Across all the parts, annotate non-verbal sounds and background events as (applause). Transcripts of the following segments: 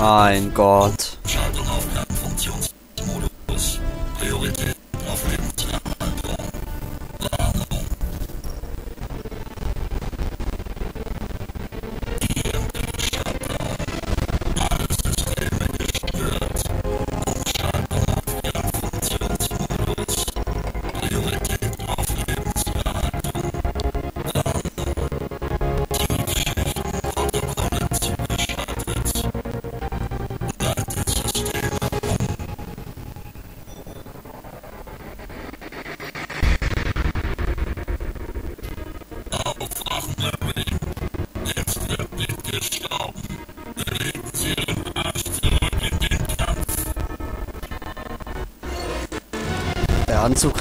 Mein Gott.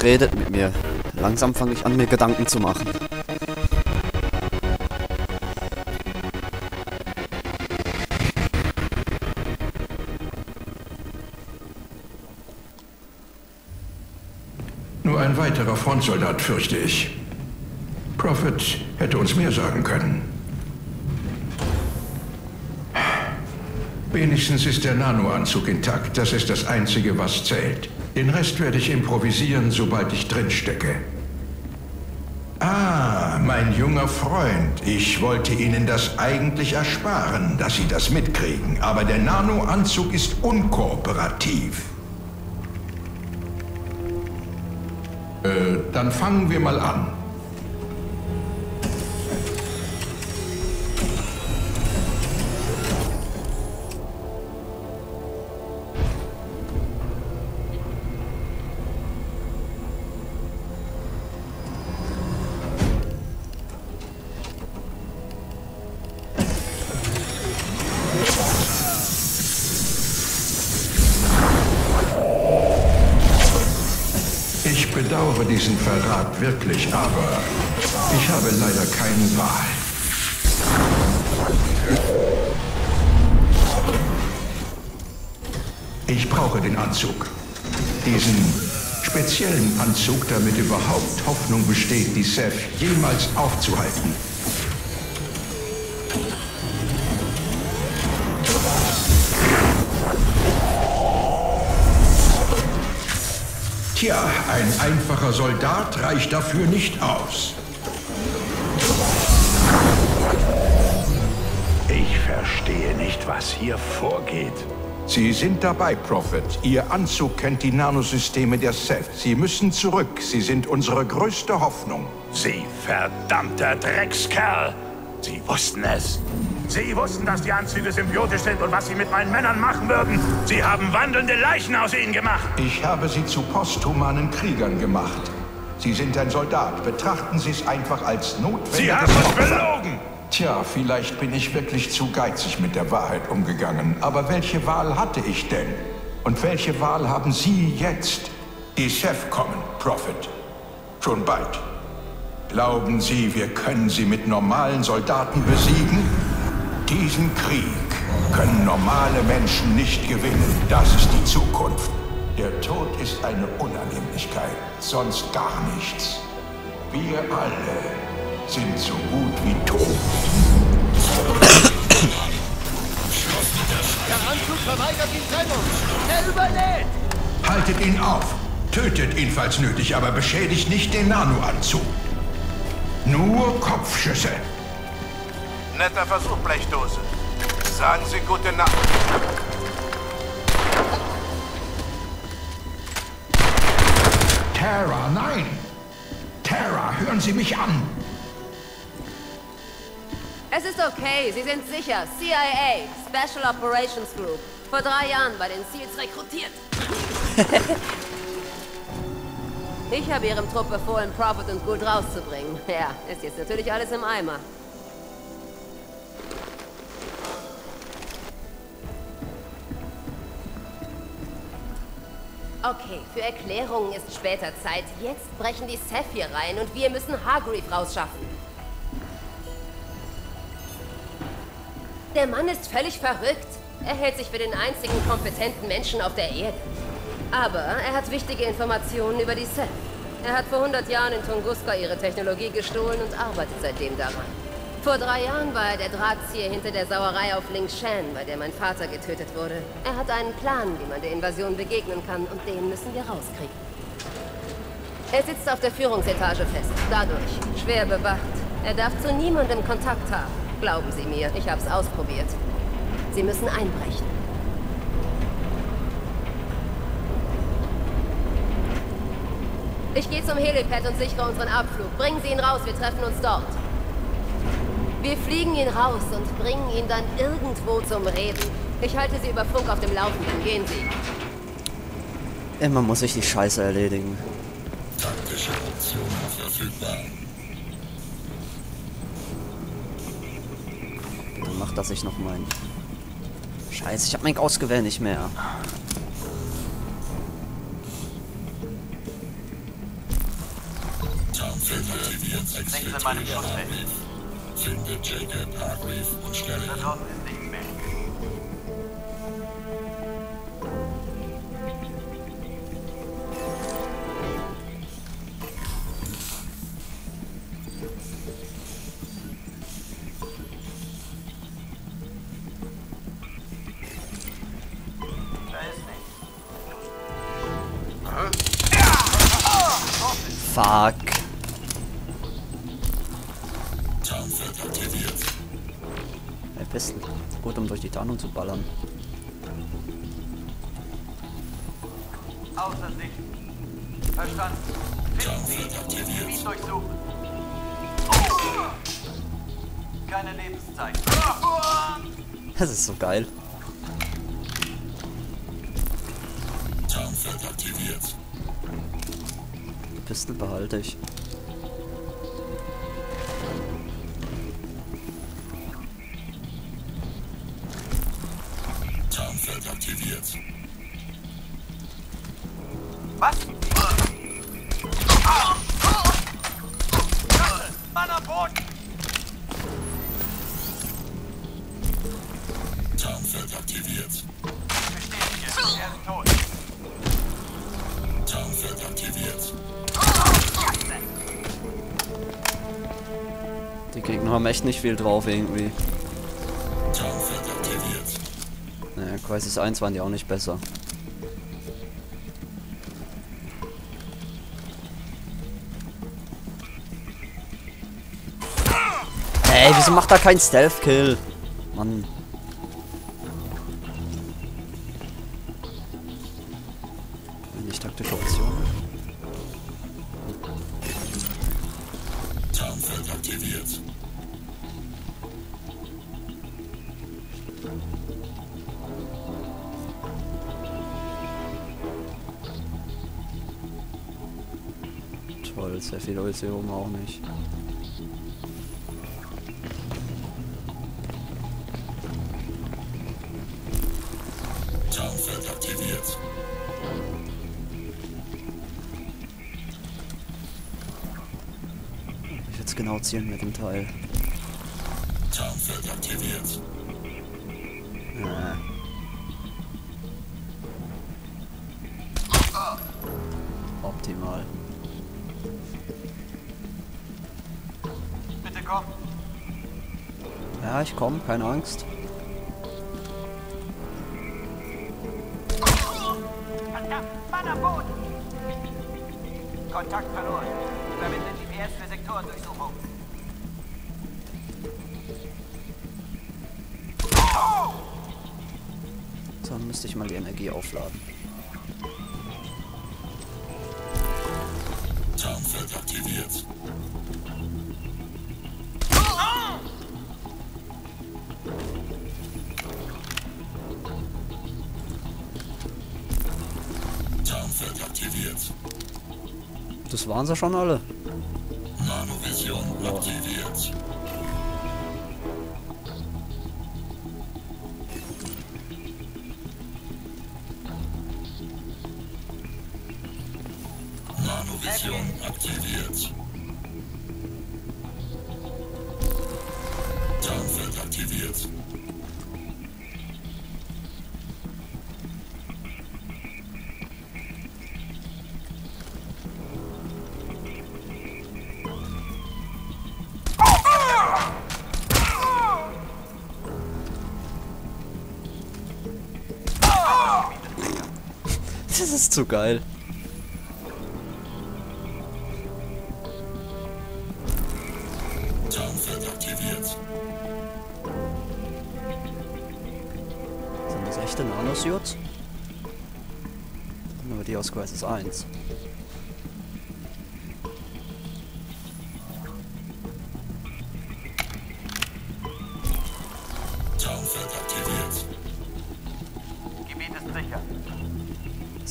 Redet mit mir. Langsam fange ich an, mir Gedanken zu machen. Nur ein weiterer Frontsoldat, fürchte ich. Prophet hätte uns mehr sagen können. Wenigstens ist der Nanoanzug intakt. Das ist das Einzige, was zählt. Den Rest werde ich improvisieren, sobald ich drinstecke. Ah, mein junger Freund. Ich wollte Ihnen das eigentlich ersparen, dass Sie das mitkriegen. Aber der Nanoanzug ist unkooperativ. Äh, dann fangen wir mal an. Diesen Verrat wirklich, aber ich habe leider keine Wahl. Ich brauche den Anzug. Diesen speziellen Anzug, damit überhaupt Hoffnung besteht, die Seth jemals aufzuhalten. Tja, ein einfacher Soldat reicht dafür nicht aus. Ich verstehe nicht, was hier vorgeht. Sie sind dabei, Prophet. Ihr Anzug kennt die Nanosysteme der Seth. Sie müssen zurück. Sie sind unsere größte Hoffnung. Sie verdammter Dreckskerl! Sie wussten es. Sie wussten, dass die Anzüge symbiotisch sind und was sie mit meinen Männern machen würden. Sie haben wandelnde Leichen aus ihnen gemacht. Ich habe Sie zu posthumanen Kriegern gemacht. Sie sind ein Soldat. Betrachten Sie es einfach als notwendiges Sie haben uns belogen! Tja, vielleicht bin ich wirklich zu geizig mit der Wahrheit umgegangen. Aber welche Wahl hatte ich denn? Und welche Wahl haben Sie jetzt? Die Seth kommen, Prophet. Schon bald. Glauben Sie, wir können sie mit normalen Soldaten besiegen? Diesen Krieg können normale Menschen nicht gewinnen. Das ist die Zukunft. Der Tod ist eine Unannehmlichkeit, sonst gar nichts. Wir alle sind so gut wie tot. Der Anzug verweigert die Trennung. Er überlebt. Haltet ihn auf. Tötet ihn, falls nötig, aber beschädigt nicht den Nanoanzug. Nur Kopfschüsse. Netter Versuch, Blechdose. Sagen Sie gute Nacht. Terra, nein! Terra, hören Sie mich an! Es ist okay, Sie sind sicher. CIA, Special Operations Group. Vor drei Jahren bei den SEALs rekrutiert. (laughs) ich habe Ihrem Trupp befohlen, Prophet und Gould rauszubringen. Ja, ist jetzt natürlich alles im Eimer. Okay, für Erklärungen ist später Zeit. Jetzt brechen die Saphir rein und wir müssen Hargreave rausschaffen. Der Mann ist völlig verrückt. Er hält sich für den einzigen kompetenten Menschen auf der Erde. Aber er hat wichtige Informationen über die Seth. Er hat vor 100 Jahren in Tunguska ihre Technologie gestohlen und arbeitet seitdem daran. Vor drei Jahren war er der Drahtzieher hinter der Sauerei auf Ling Shan, bei der mein Vater getötet wurde. Er hat einen Plan, wie man der Invasion begegnen kann, und den müssen wir rauskriegen. Er sitzt auf der Führungsetage fest, dadurch schwer bewacht. Er darf zu niemandem Kontakt haben. Glauben Sie mir, ich hab's ausprobiert. Sie müssen einbrechen. Ich gehe zum Helipad und sichere unseren Abflug. Bringen Sie ihn raus, wir treffen uns dort. Wir fliegen ihn raus und bringen ihn dann irgendwo zum Reden. Ich halte Sie über Funk auf dem Laufenden. Gehen Sie. Immer muss ich die Scheiße erledigen. Taktische Optionen verfügbar. Dann macht das ich noch mein. Scheiße, ich hab mein Ausgewehr nicht mehr. Tarnfeld aktiviert. Links in meinem Schussfeld. Finde Jacob Hargreave und stelle ihn. Tarnfeld aktiviert. Pistol behalte ich. Echt nicht viel drauf irgendwie. Naja, Crisis 1 waren die auch nicht besser. Ey, wieso macht er keinen Stealth-Kill? Mann. Nicht taktische Option. Tarnfeld aktiviert. Toll, sehr viel Holz hier oben auch nicht. Tarnfeld aktiviert. Ich jetzt genau zielen mit dem Teil. Tarnfeld aktiviert. Keine Angst. Kontakt verloren. Verwende GPS für Sektorendurchsuchung. So, dann müsste ich mal die Energie aufladen. Das waren sie schon alle. Nanovision aktiviert. Ist zu geil. Sind das echte Nanosuits? Nur die aus Crisis 1.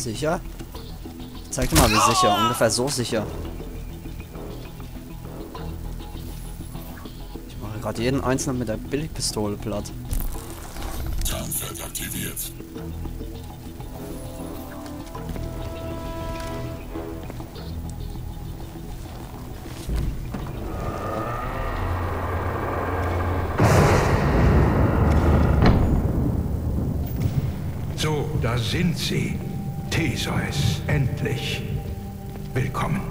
Sicher? Zeig mal, wie sicher. Ungefähr so sicher. Ich mache gerade jeden einzelnen mit der Billigpistole platt. Tarnfeld aktiviert. So, da sind Sie. Theseus, endlich. Willkommen.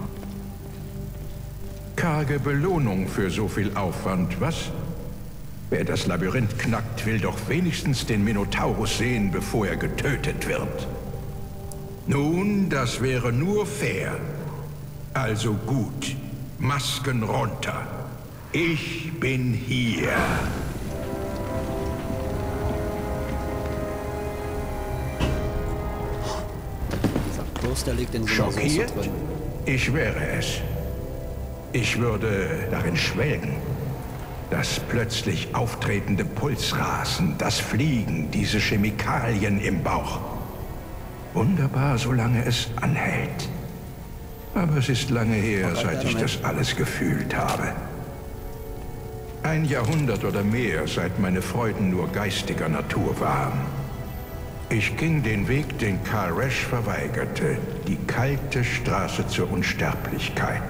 Karge Belohnung für so viel Aufwand, was? Wer das Labyrinth knackt, will doch wenigstens den Minotaurus sehen, bevor er getötet wird. Nun, das wäre nur fair. Also gut, Masken runter. Ich bin hier. Der liegt in so einer Soße Schockiert? drin. Ich wäre es. Ich würde darin schwelgen. Das plötzlich auftretende Pulsrasen, das Fliegen, diese Chemikalien im Bauch. Wunderbar, solange es anhält. Aber es ist lange her, seit ich das alles gefühlt habe. Ein Jahrhundert oder mehr, seit meine Freuden nur geistiger Natur waren. Ich ging den Weg, den Karl Resch verweigerte, die kalte Straße zur Unsterblichkeit.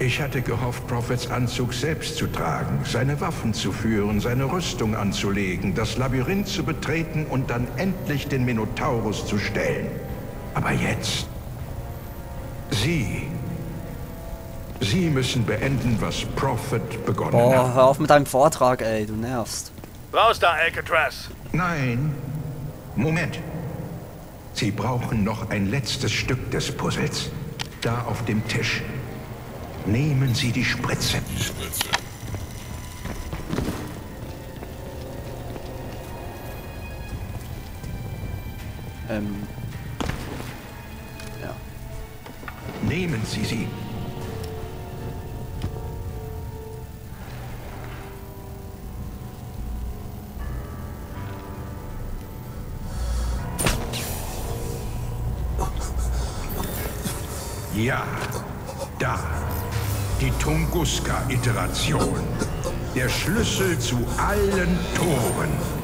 Ich hatte gehofft, Prophets Anzug selbst zu tragen, seine Waffen zu führen, seine Rüstung anzulegen, das Labyrinth zu betreten und dann endlich den Minotaurus zu stellen. Aber jetzt... Sie... Sie müssen beenden, was Prophet begonnen Boah, hat. hör auf mit deinem Vortrag, ey, du nervst. Raus da, Alcatraz! Nein. Moment. Sie brauchen noch ein letztes Stück des Puzzles. Da auf dem Tisch. Nehmen Sie die Spritze. Die Spritze. Ähm. Ja. Nehmen Sie sie. Ja, da. Die Tunguska-Iteration. Der Schlüssel zu allen Toren.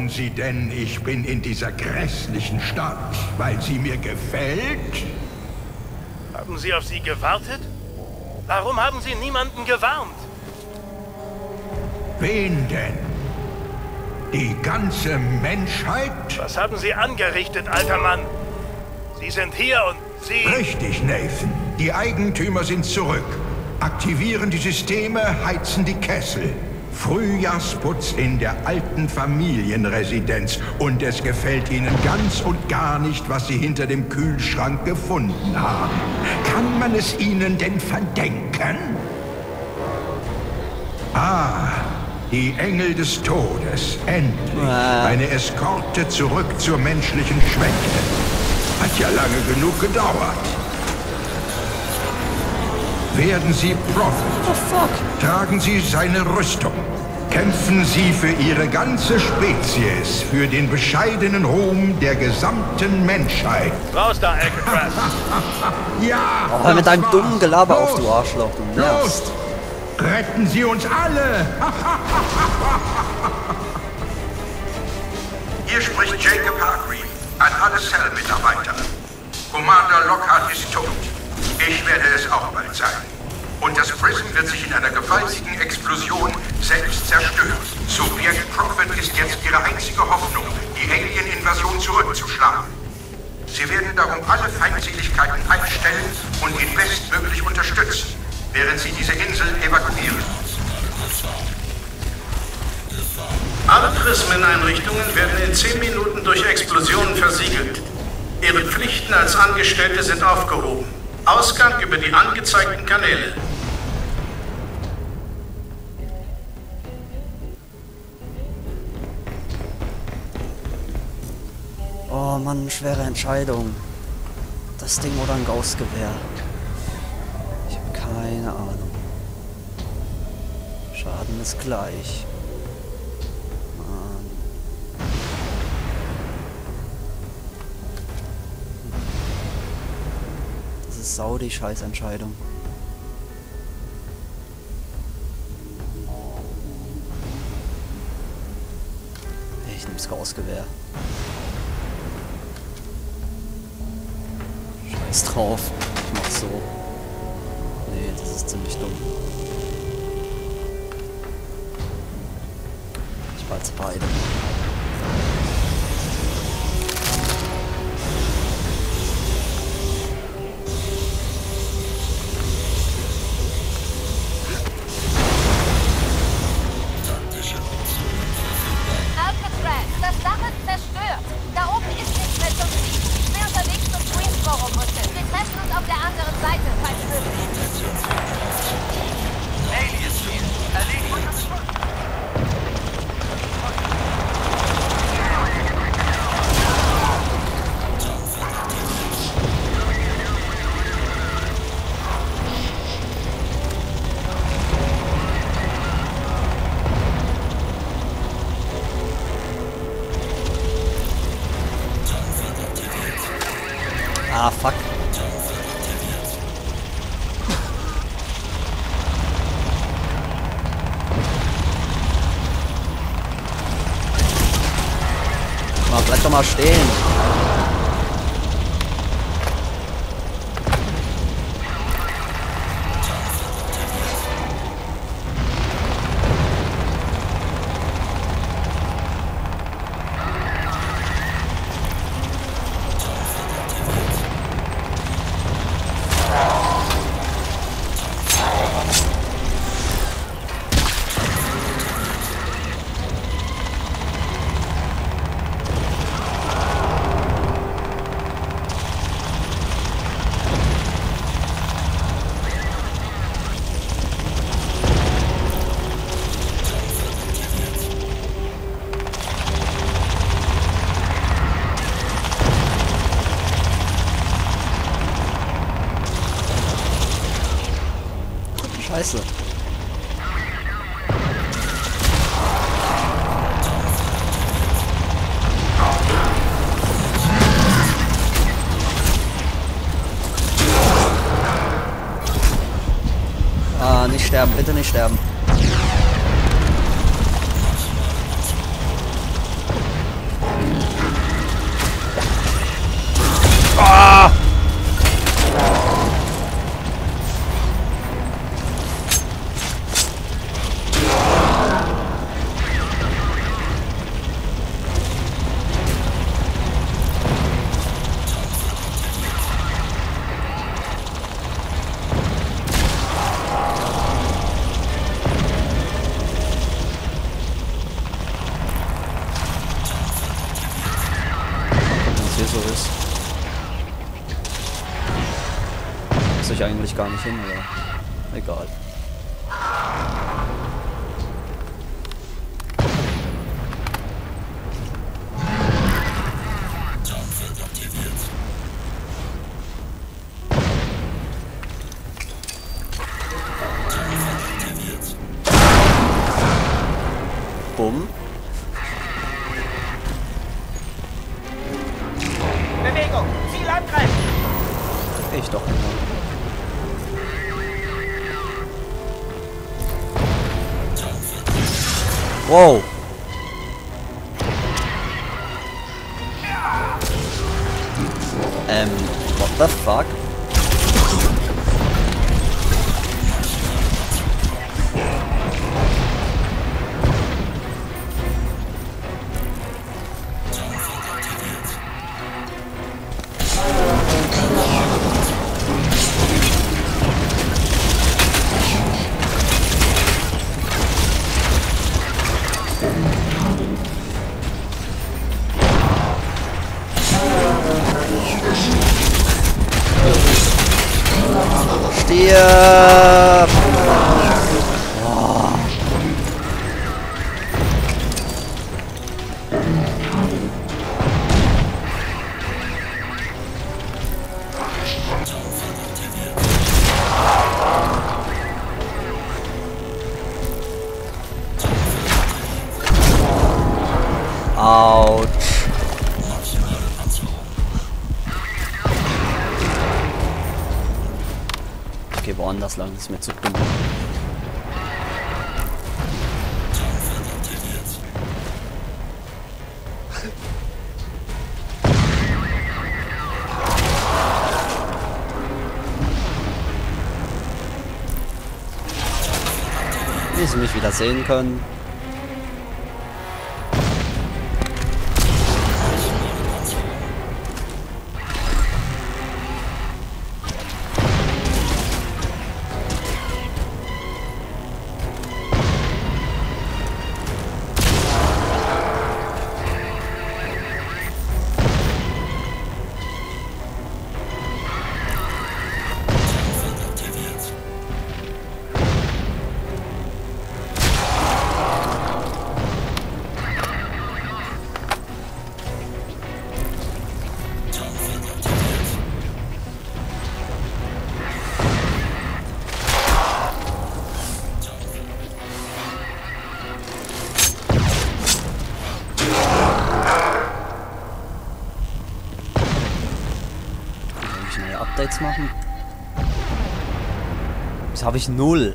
Glauben Sie denn, ich bin in dieser grässlichen Stadt, weil sie mir gefällt? Haben Sie auf sie gewartet? Warum haben Sie niemanden gewarnt? Wen denn? Die ganze Menschheit? Was haben Sie angerichtet, alter Mann? Sie sind hier und Sie... Richtig, Nathan. Die Eigentümer sind zurück. Aktivieren die Systeme, heizen die Kessel. Frühjahrsputz in der alten Familienresidenz. Und es gefällt Ihnen ganz und gar nicht, was Sie hinter dem Kühlschrank gefunden haben. Kann man es Ihnen denn verdenken? Ah, die Engel des Todes. Endlich. Ah. Eine Eskorte zurück zur menschlichen Schwäche. Hat ja lange genug gedauert. Werden Sie Prophet. Oh fuck. Tragen Sie seine Rüstung. Kämpfen Sie für Ihre ganze Spezies, für den bescheidenen Ruhm der gesamten Menschheit. Raus da, Alcatraz! (laughs) Ja! Oh, hör mit deinem dummen. Gelaber Los, auf, du Arschloch, du nervst. Los! Retten Sie uns alle! (laughs) Hier spricht Jacob Hargreave an alle Cell-Mitarbeiter. Commander Lockhart ist tot. Ich werde es auch bald sein. Und das Prism wird sich in einer gewaltigen Explosion selbst zerstören. Subjekt Prophet ist jetzt ihre einzige Hoffnung, die Alien-Invasion zurückzuschlagen. Sie werden darum alle Feindseligkeiten einstellen und ihn bestmöglich unterstützen, während sie diese Insel evakuieren. Alle Prismeneinrichtungen werden in 10 Minuten durch Explosionen versiegelt. Ihre Pflichten als Angestellte sind aufgehoben. Ausgang über die angezeigten Kanäle. Oh Mann, schwere Entscheidung. Das Ding oder ein Gaussgewehr. Ich habe keine Ahnung. Schaden ist gleich. Sau die Scheißentscheidung. Ich nehm's Gaussgewehr. Scheiß drauf. Ich mach's so. Nee, das ist ziemlich dumm. Ich behalte beide. Mal, stehen. Sterben, ich gar nicht hin, oder? Egal. Whoa. Ist mir zu dumm. Wie Sie mich wieder sehen können. Habe ich null.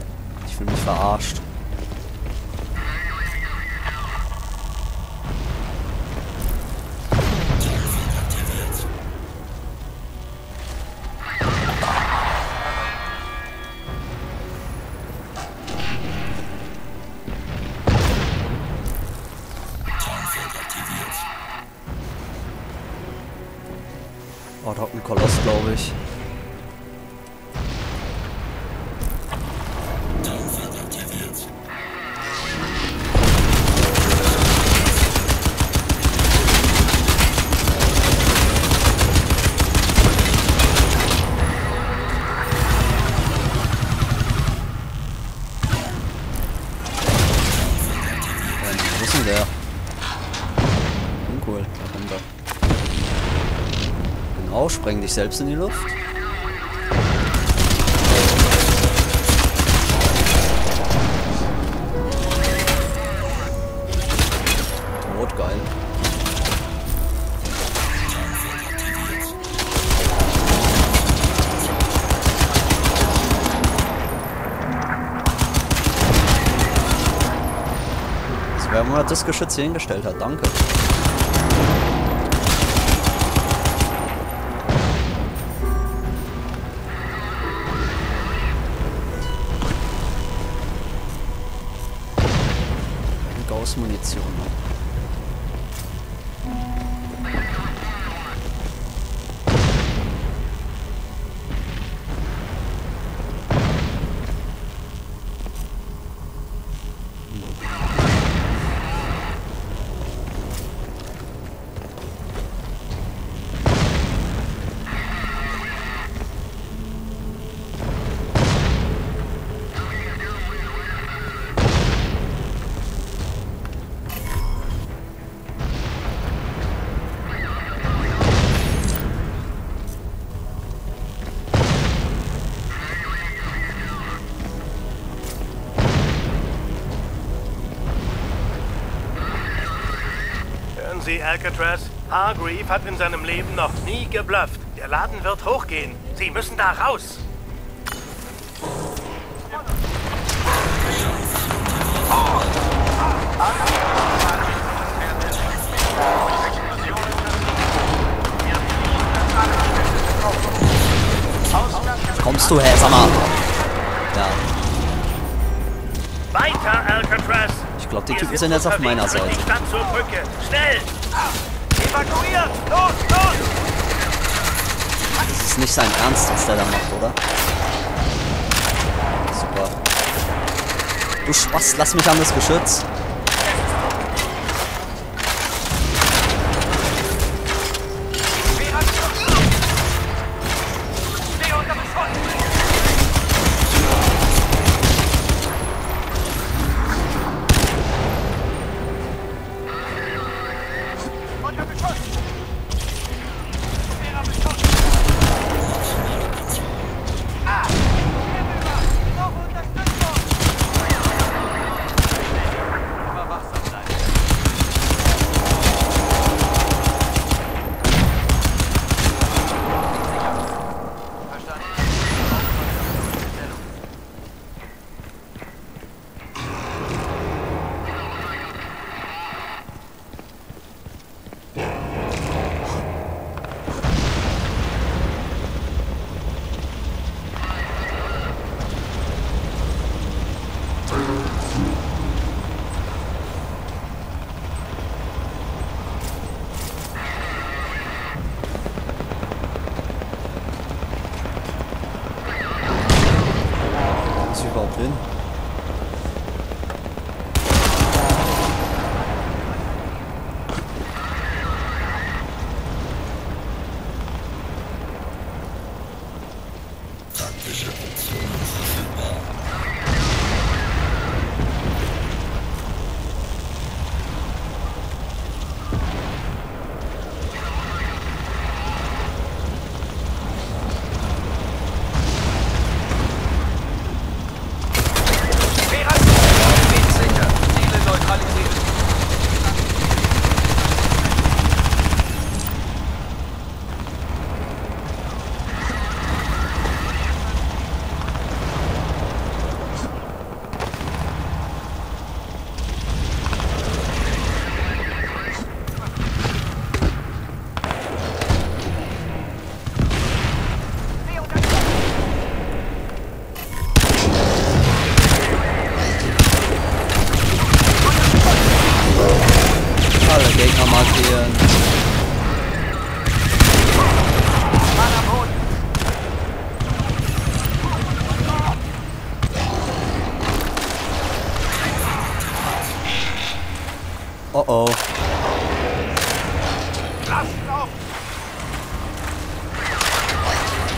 Dich selbst in die Luft. Tot, geil. Das wäre mal das Geschütz hier hingestellt hat, danke. Alcatraz? Hargreave hat in seinem Leben noch nie geblufft. Der Laden wird hochgehen. Sie müssen da raus. Kommst du her, sag mal. Ja, Weiter, Alcatraz! ich glaube, die Typen sind jetzt auf meiner Seite. Schnell! Los! Das ist nicht sein Ernst, was der da macht, oder? Super. Du Spaß, lass mich an das Geschütz.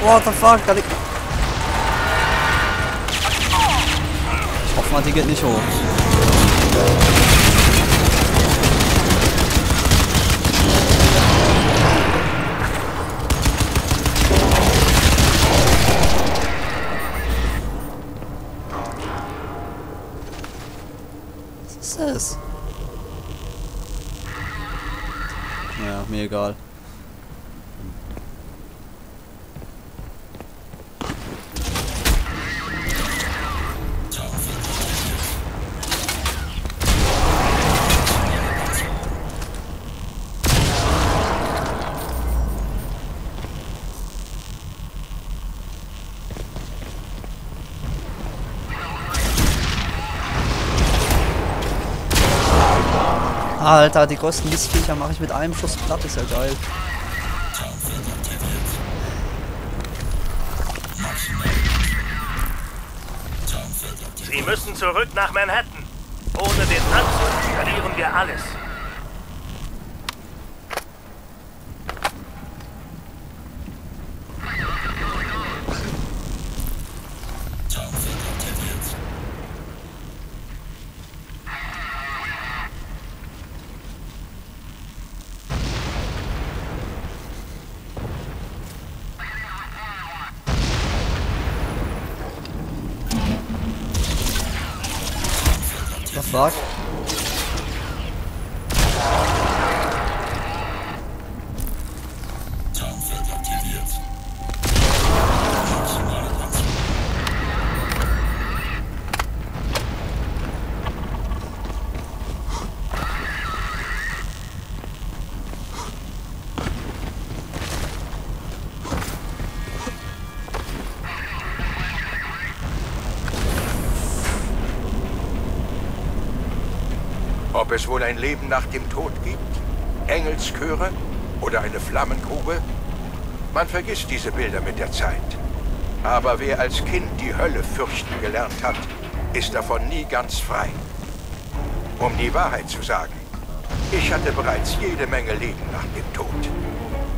What the fuck? Kann ich... Ich hoffe mal, die geht nicht hoch. Alter, die größten Mistviecher mache ich mit einem Schuss platt, ist ja geil. Sie müssen zurück nach Manhattan. Ohne den Anzug verlieren wir alles. Fuck? Wohl ein Leben nach dem Tod gibt? Engelschöre? Oder eine Flammengrube? Man vergisst diese Bilder mit der Zeit. Aber wer als Kind die Hölle fürchten gelernt hat, ist davon nie ganz frei. Um die Wahrheit zu sagen, ich hatte bereits jede Menge Leben nach dem Tod.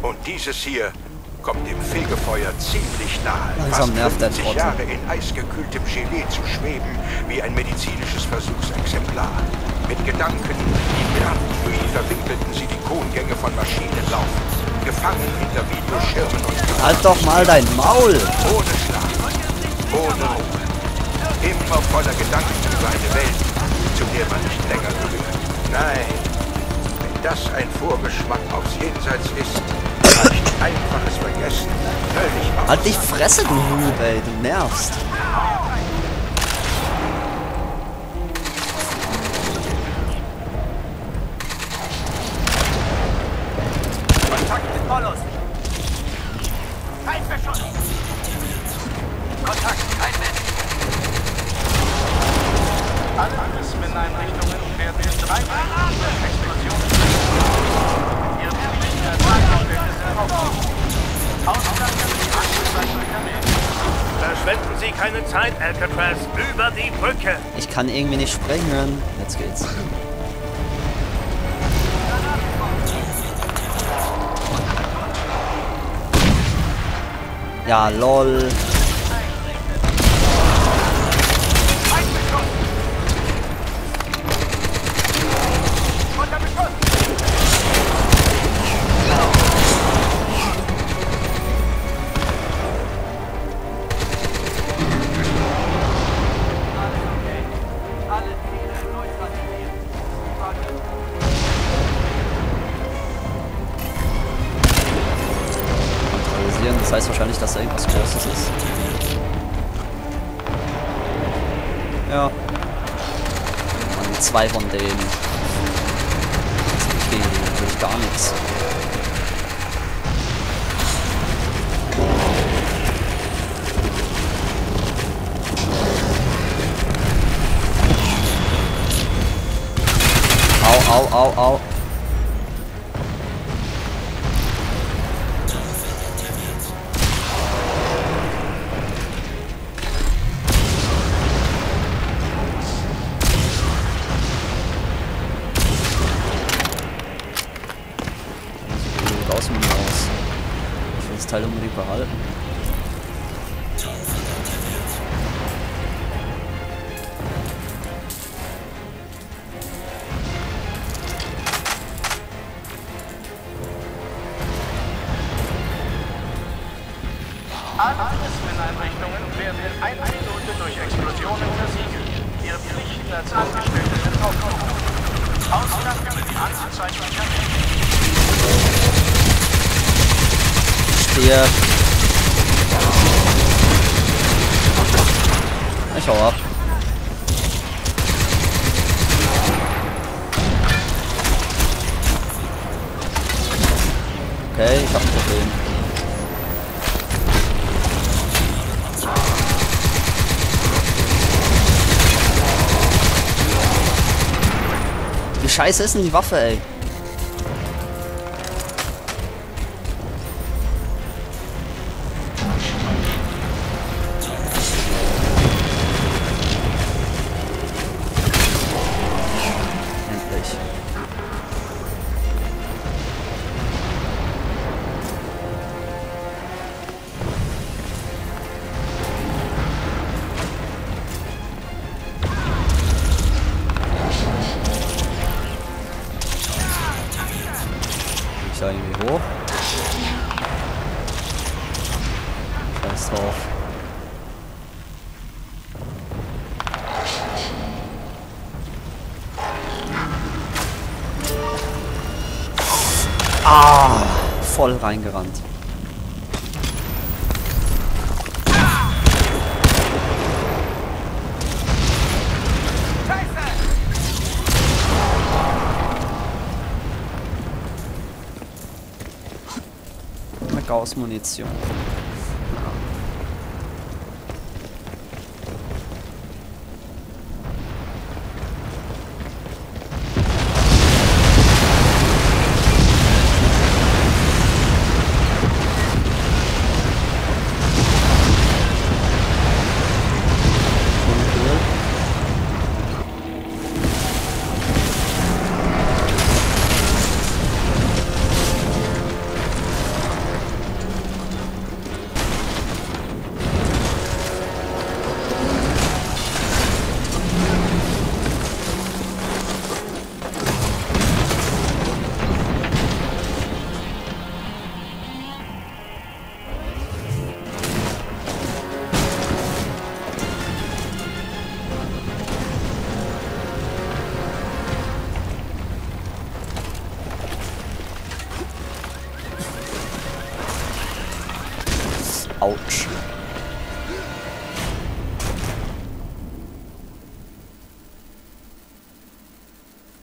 Und dieses hier kommt dem Fegefeuer ziemlich nahe. Langsam nervt der 50 Trottel. Jahre in eisgekühltem Gelee zu schweben, wie ein medizinisches Versuchsexemplar. Mit Gedanken, die brannten, durch die verwinkelten Silikongänge von Maschinen laufen. Gefangen hinter Videoschirmen und Halt doch mal dein Maul! ohne Schlaf, ohne Ruhe. Immer voller Gedanken über eine Welt, zu der man nicht länger gehört. Nein, wenn das ein Vorgeschmack aufs Jenseits ist, aus. Halt die Fresse, du Noob, ey, du nervst. Zeit, Alcatraz. Über die Brücke. Ich kann irgendwie nicht springen. Jetzt geht's. Ja, lol. Zwei von denen. Scheiße ist denn die Waffe, ey? Eine